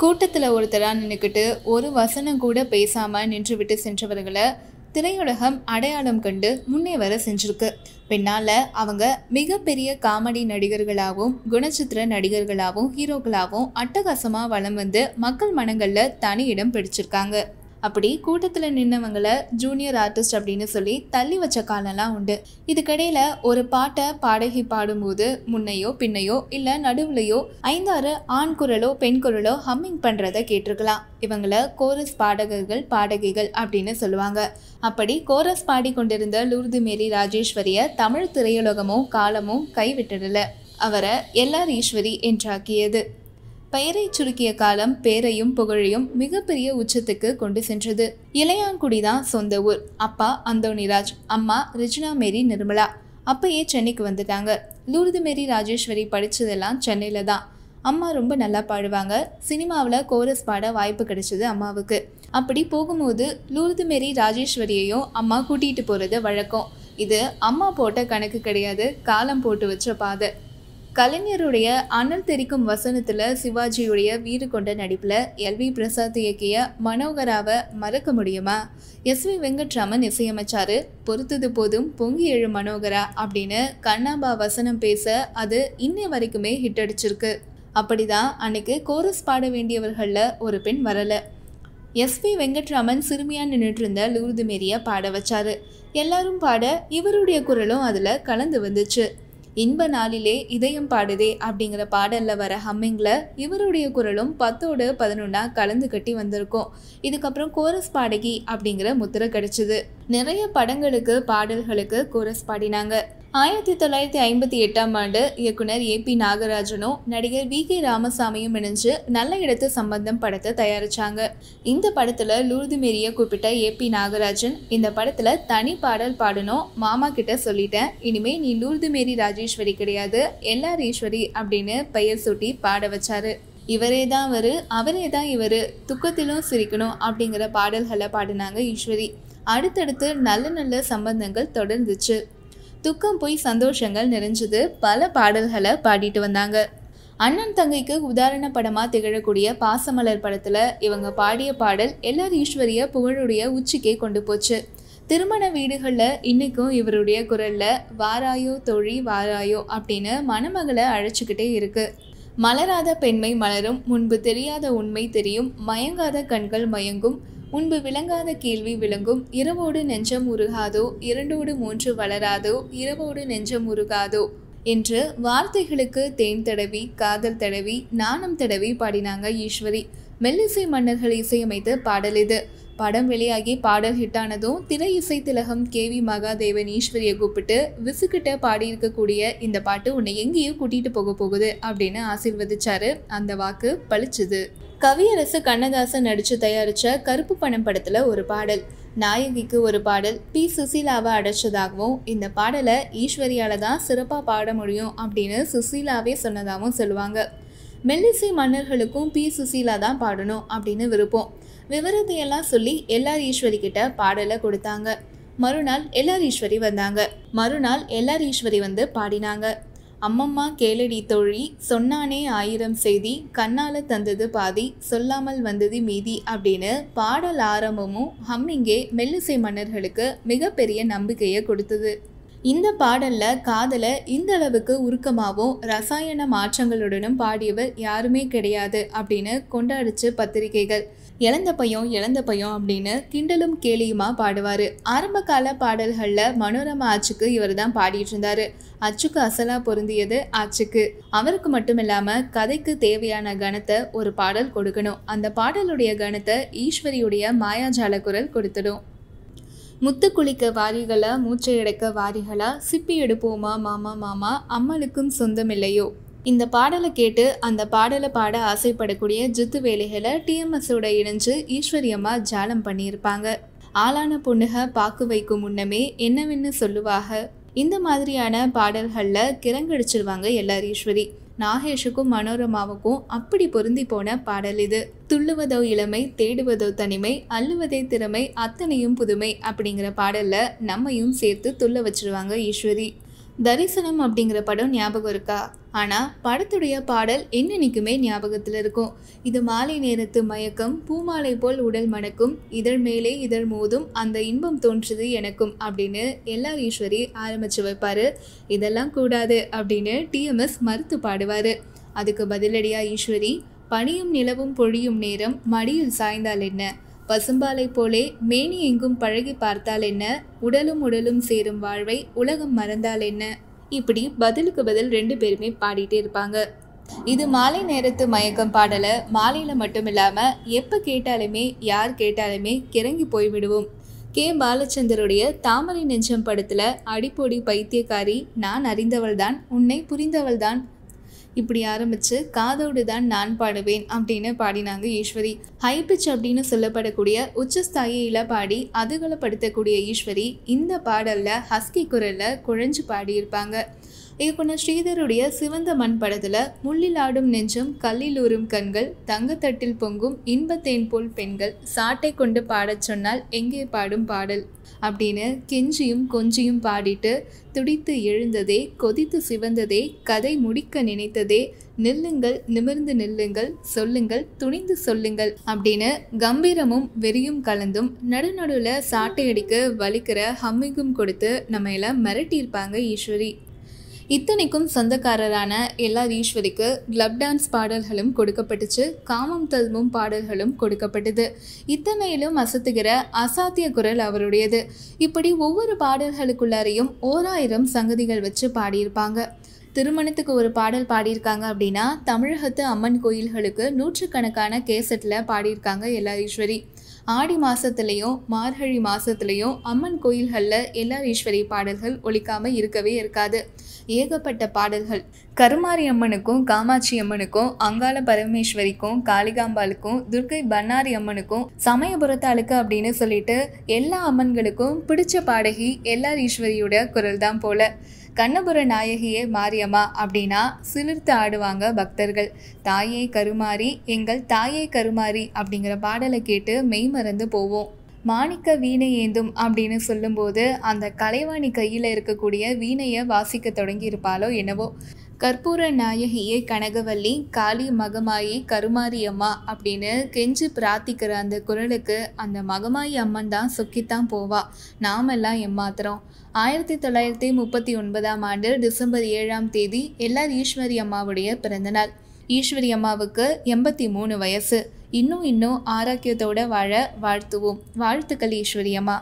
கூட்டத்தில் ஒருத்தராக நின்றுக்கிட்டு ஒரு வசனம் கூட பேசாமல் நின்று விட்டு சென்றவர்களை திரையுலகம் அடையாளம் கண்டு முன்னே வர செஞ்சிருக்கு. பின்னால் அவங்க மிகப்பெரிய காமெடி நடிகர்களாகவும் குணச்சித்திர நடிகர்களாகவும் ஹீரோக்களாகவும் அட்டகாசமாக வளம் வந்து மக்கள் மனங்களில் தனி இடம் பிடிச்சிருக்காங்க. அப்படி கூட்டத்தில் நின்னவங்களை ஜூனியர் ஆர்டிஸ்ட் அப்படின்னு சொல்லி தள்ளி வச்ச காலம்லாம் உண்டு. இதுக்கடையில் ஒரு பாட்டை பாடகி பாடும்போது முன்னையோ பின்னையோ இல்லை நடுவுலையோ ஐந்தாறு ஆண் குரலோ பெண் குரலோ ஹம்மிங் பண்ணுறத கேட்டிருக்கலாம். இவங்கள கோரஸ் பாடகர்கள் பாடகிகள் அப்படின்னு சொல்லுவாங்க. அப்படி கோரஸ் பாடி கொண்டிருந்த லூர்து மேரி ராஜேஸ்வரிய தமிழ் திரையுலகமோ காலமும் கைவிட்டுடல அவரை எல்லார் ஈஸ்வரி என்றாக்கியது. பெயரை சுருக்கிய காலம் பேரையும் புகழையும் மிகப்பெரிய உச்சத்துக்கு கொண்டு சென்றது. இளையான்குடி தான் சொந்த ஊர். அப்பா அந்தோணிராஜ் அம்மா ரிஜினா மேரி நிர்மலா. அப்பயே சென்னைக்கு வந்துட்டாங்க. லூர்து மேரி ராஜேஸ்வரி படித்ததெல்லாம் சென்னையில் தான். அம்மா ரொம்ப நல்லா பாடுவாங்க. சினிமாவில் கோரஸ் பாட வாய்ப்பு கிடைச்சது அம்மாவுக்கு. அப்படி போகும்போது லூர்து மேரி ராஜேஸ்வரியையும் அம்மா கூட்டிகிட்டு போகிறது வழக்கம். இது அம்மா போட்ட கணக்கு கிடையாது. காலம் போட்டு வச்ச பாதை. கலைஞருடைய அனல் தெரிக்கும் வசனத்தில் சிவாஜியுடைய வீடு கொண்ட நடிப்பில் எல்வி பிரசாத் இயக்கிய மனோகராவை மறக்க முடியுமா? எஸ் வி வெங்கட்ராமன் இசையமைச்சாரு பொறுத்தது போதும் பொங்கி எழு மனோகரா அப்படின்னு கண்ணாம்பா வசனம் பேச அது இன்னை வரைக்குமே ஹிட் அடிச்சிருக்கு. அப்படிதான் அன்னைக்கு கோரஸ் பாட வேண்டியவர்களில் ஒரு பெண் வரலை. எஸ்பி வெங்கட்ராமன் சிறுமியாக நின்றுட்டு இருந்த லூர்து மேரியை பாட வச்சாரு. எல்லாரும் பாட இவருடைய குரலும் அதில் கலந்து வந்துச்சு. இன்ப நாளிலே இதயம் பாடுதே அப்படிங்கிற பாடலில் வர ஹம்மிங்கில் இவருடைய குரலும் பத்தோடு பதினொன்னா கலந்து கட்டி வந்திருக்கும். இதுக்கப்புறம் கோரஸ் பாடகி அப்படிங்கிற முத்திரை கிடைச்சிது. நிறைய படங்களுக்கு பாடல்களுக்கு கோரஸ் பாடினாங்க. ஆயிரத்தி தொள்ளாயிரத்தி ஐம்பத்தி எட்டாம் ஆண்டு இயக்குனர் ஏ பி நாகராஜனும் நடிகர் வி கே ராமசாமியும் இணைஞ்சு நல்ல இடத்து சம்பந்தம் படத்தை தயாரிச்சாங்க. இந்த படத்துல லூர்து மேரிய கூப்பிட்ட ஏ பி நாகராஜன் இந்த படத்துல தனி பாடல் பாடணும் மாமா கிட்ட சொல்லிட்டேன். இனிமே நீ லூர்து மேரி ராஜேஸ்வரி கிடையாது. எல்லார் ஈஸ்வரி அப்படின்னு பெயர் சூட்டி பாட வச்சாரு. இவரே தான் அவர் அவரே தான் இவர். துக்கத்திலும் சிரிக்கணும் அப்படிங்கிற பாடல்களை பாடினாங்க ஈஸ்வரி. அடுத்தடுத்து நல்ல நல்ல சம்பந்தங்கள் தொடர்ந்துச்சு. துக்கம் போய் சந்தோஷங்கள் நிறைஞ்சது பல பாடல்களை பாடிட்டு வந்தாங்க. அண்ணன் தங்கைக்கு உதாரண படமாக திகழக்கூடிய பாசமலர் படத்தில் இவங்க பாடிய பாடல் எல்லார் ஈஸ்வரிய புகழுடைய உச்சிக்கே கொண்டு போச்சு. திருமண வீடுகளில் இன்றைக்கும் இவருடைய குரலில் வாராயோ தொழி வாராயோ அப்படின்னு மணமகளை அழைச்சிக்கிட்டே இருக்கு. மலராத பெண்மை மலரும் முன்பு தெரியாத உண்மை தெரியும் மயங்காத கண்கள் மயங்கும் முன்பு விளங்காத கேள்வி விளங்கும். இரவோடு நெஞ்சம் உருகாதோ? இரண்டோடு மூன்று வளராதோ? இரவோடு நெஞ்சம் உருகாதோ? என்று வார்த்தைகளுக்கு தேன் தடவி காதல் தடவி நாணம் தடவி பாடினாங்க ஈஸ்வரி. மெல்லிசை மன்னர்கள் இசையமைத்து பாடல் இது. படம் வெளியாகி பாடல் ஹிட்டானதும் திரை இசை திலகம் கே வி மகாதேவன் ஈஸ்வரியை கூப்பிட்டு விசுக்கிட்ட பாடியிருக்கக்கூடிய இந்த பாட்டு உன்னை எங்கேயும் கூட்டிட்டு போக போகுது அப்படின்னு ஆசீர்வதிச்சாரு. அந்த வாக்கு பளிச்சுது. கவியரசு கண்ணதாசன் நடிச்சு தயாரிச்ச கருப்பு பணம் படத்துல ஒரு பாடல். நாயகிக்கு ஒரு பாடல். பி. சுசீலாவை அடைச்சதாகவும் இந்த பாடலை ஈஸ்வரியால தான் சிறப்பாக பாட முடியும் அப்படின்னு சுசீலாவே சொன்னதாகவும் சொல்லுவாங்க. மெல்லிசை மன்னர்களுக்கும் பி. சுசீலா தான் பாடணும் அப்படின்னு விருப்பம். விவரத்தையெல்லாம் சொல்லி எல்லார் ஈஸ்வரி கிட்ட பாடலை கொடுத்தாங்க. மறுநாள் எல்லார் ஈஸ்வரி வந்தாங்க. மறுநாள் எல்லார் ஈஸ்வரி வந்து பாடினாங்க. அம்மம்மா கேளடி தோழி சொன்னானே ஆயிரம் செய்தி கண்ணால தந்தது பாதி சொல்லாமல் வந்தது மீதி அப்படின்னு பாடல் ஆரம்பமும் ஹம்மிங்கே மெல்லிசை மன்னர்களுக்கு மிகப்பெரிய நம்பிக்கையை கொடுத்தது. இந்த பாடலில் காதலை இந்த அளவுக்கு உருக்கமாகவும் ரசாயன மாற்றங்களுடனும் பாடியவர் யாருமே கிடையாது அப்படின்னு கொண்டாடிச்சு பத்திரிகைகள். இழந்த பையன் இழந்த பையன் அப்படின்னு கிண்டலும் கேலியுமா பாடுவார். ஆரம்ப கால பாடல்களில் மனோரமா ஆச்சுக்கு இவர் தான் பாடிட்டு இருந்தாரு அச்சுக்கு அசலா பொருந்தியது ஆச்சுக்கு. அவருக்கு மட்டும் இல்லாமல் கதைக்கு தேவையான கணத்தை ஒரு பாடல் கொடுக்கணும். அந்த பாடலுடைய கணத்தை ஈஸ்வரியுடைய மாயாஜால குரல் கொடுத்துடும். முத்து குளிக்க வாரிகளா மூச்சை அடைக்க வாரிகளா சிப்பி எடுப்போமா மாமா மாமா சொந்தம் சொந்தமில்லையோ? இந்த பாடலை கேட்டு அந்த பாடலை பாட ஆசைப்படக்கூடிய ஜித்து வேலைகளை டிஎம்எஸோட இணைஞ்சு ஈஸ்வரியம்மா ஜாலம் பண்ணியிருப்பாங்க. ஆளான பொண்ணுக பாக்கு வைக்கும் முன்னமே என்னவென்னு சொல்லுவாக? இந்த மாதிரியான பாடல்களில் கிறங்கடிச்சிருவாங்க எல்லார் ஈஸ்வரி. நாகேஷுக்கும் மனோரமாவுக்கும் அப்படி பொருந்தி போன பாடல் இது. துள்ளுவதோ இளமை தேடுவதோ தனிமை அள்ளுவதே திறமை அத்தனையும் புதுமை அப்படிங்கிற பாடலில் நம்மையும் சேர்த்து துள்ள வச்சிருவாங்க ஈஸ்வரி. தரிசனம் அப்படிங்கிற படம் ஞாபகம் இருக்கா? ஆனால் படத்துடைய பாடல் என்னென்னைக்குமே ஞாபகத்தில் இருக்கும். இது மாலை நேரத்து மயக்கம் பூமாலை போல் உடல் மணக்கும் இதழ் மேலே இதழ் மோதும் அந்த இன்பம் தோன்றுது எனக்கும் அப்படின்னு எல்லார் ஈஸ்வரி ஆரம்பித்து வைப்பார். இதெல்லாம் கூடாது அப்படின்னு டிஎம்எஸ் மறுத்து பாடுவார். அதுக்கு பதிலடியாக ஈஸ்வரி பனியும் நிலவும் பொழியும் நேரம் மடியில் சாய்ந்தால் என்ன? பசும்பாலை போலே மேனி எங்கும் பழகி பார்த்தால் என்ன? உடலும் உடலும் சேரும் வாழ்வை உலகம் மறந்தால் என்ன? இப்படி பதிலுக்கு பதில் ரெண்டு பேருமே பாடிட்டே இருப்பாங்க. இது மாலை நேரத்து மயக்கம் பாடலை மாலையில் மட்டும் இல்லாமல் எப்போ கேட்டாலுமே யார் கேட்டாலுமே கிறங்கி போய்விடுவோம் கே. பாலச்சந்தருடைய தாமரை நெஞ்சம் படத்தில் அடிப்பொடி பைத்தியக்காரி நான் அறிந்தவள்தான் உன்னை புரிந்தவள்தான் இப்படி ஆரம்பித்து காதோடு தான் நான் பாடுவேன் அப்படின்னு பாடினாங்க ஈஸ்வரி. ஹை பிச் அப்படின்னு சொல்லப்படக்கூடிய உச்சஸ்தாயில பாடி அதுகலப்படுத்தக்கூடிய ஈஸ்வரி இந்த பாடலில் ஹஸ்கி குரலில் குழஞ்சு பாடியிருப்பாங்க. இயக்குனர் ஸ்ரீதருடைய சிவந்த மண் படத்தில் முள்ளில் ஆடும் நெஞ்சம் கல்லில் ஊறும் கண்கள் தங்கத்தட்டில் பொங்கும் இன்பத்தேன் போல் பெண்கள் சாட்டை கொண்டு பாடச் சொன்னால் எங்கே பாடும் பாடல்? அப்படின்னு கெஞ்சியும் கொஞ்சியும் பாடிட்டு துடித்து எழுந்ததே கொதித்து சிவந்ததே கதை முடிக்க நினைத்ததே நில்லுங்கள் நிமிர்ந்து நில்லுங்கள் சொல்லுங்கள் துணிந்து சொல்லுங்கள் அப்படின்னு கம்பீரமும் வெறியும் கலந்தும் நடுநடுவில் சாட்டை அடிக்க வலிக்கிற ஹம்மிங்கும் கொடுத்து நம்ம எல்லாம் மிரட்டியிருப்பாங்க ஈஸ்வரி. இத்தனைக்கும் சொந்தக்காரரான எல்லார் ஈஸ்வரிக்கு கிளப் டான்ஸ் பாடல்களும் கொடுக்கப்பட்டுச்சு காமம் தல்மும் பாடல்களும் கொடுக்கப்பட்டது. இத்தனையிலும் அசத்துகிற அசாத்திய குரல் அவருடையது. இப்படி ஒவ்வொரு பாடல்களுக்குள்ளாரையும் ஓராயிரம் சங்கதிகள் வச்சு பாடியிருப்பாங்க. திருமணத்துக்கு ஒரு பாடல் பாடியிருக்காங்க அப்படின்னா தமிழகத்து அம்மன் கோயில்களுக்கு நூற்றுக்கணக்கான கேசட்டில் பாடியிருக்காங்க எல்லாரீஸ்வரி. ஆடி மாதத்துலேயும் மார்கழி மாதத்துலேயும் அம்மன் கோயில்களில் எல்லார் ஈஸ்வரி பாடல்கள் ஒழிக்காமல் இருக்கவே இருக்காது. ஏகப்பட்ட பாடல்கள். கருமாரி அம்மனுக்கும் காமாட்சி அம்மனுக்கும் அங்காள பரமேஸ்வரிக்கும் காளிகாம்பாளுக்கும் துர்கை பன்னாரி அம்மனுக்கும் சமயபுரத்தாளுக்கு அப்படின்னு சொல்லிட்டு எல்லா அம்மன்களுக்கும் பிடிச்ச பாடகி எல்லார் ஈஸ்வரியோட குரல் தான் போல. கண்ணபுர நாயகியே மாரியம்மா அப்படின்னா சிலிர்த்து ஆடுவாங்க பக்தர்கள். தாயே கருமாறி எங்கள் தாயே கருமாறி அப்படிங்கிற பாடலை கேட்டு மெய்மறந்து போவோம். மாணிக்க வீணை ஏந்தும் அப்படின்னு சொல்லும்போது அந்த கலைவாணி கையில் இருக்கக்கூடிய வீணையை வாசிக்க தொடங்கி இருப்பாளோ என்னவோ. கற்பூர நாயகியே கனகவல்லி காளி மகமாயி கருமாரி அம்மா அப்படின்னு கெஞ்சு பிரார்த்திக்கிற அந்த குரலுக்கு அந்த மகமாயி அம்மன் தான் சொக்கித்தான் போவா. நாமெல்லாம் எம்மாத்திரம் ஆயிரத்தி தொள்ளாயிரத்தி முப்பத்தி ஒன்பதாம் ஆண்டு டிசம்பர் ஏழாம் தேதி எல்லார் ஈஸ்வரி அம்மாவுடைய பிறந்தநாள் ஈஸ்வரி அம்மாவுக்கு எண்பத்தி மூணு வயசு. இன்னும் இன்னும் ஆரோக்கியத்தோட வாழ வாழ்த்துவோம். வாழ்த்துக்கள் ஈஸ்வரி அம்மா.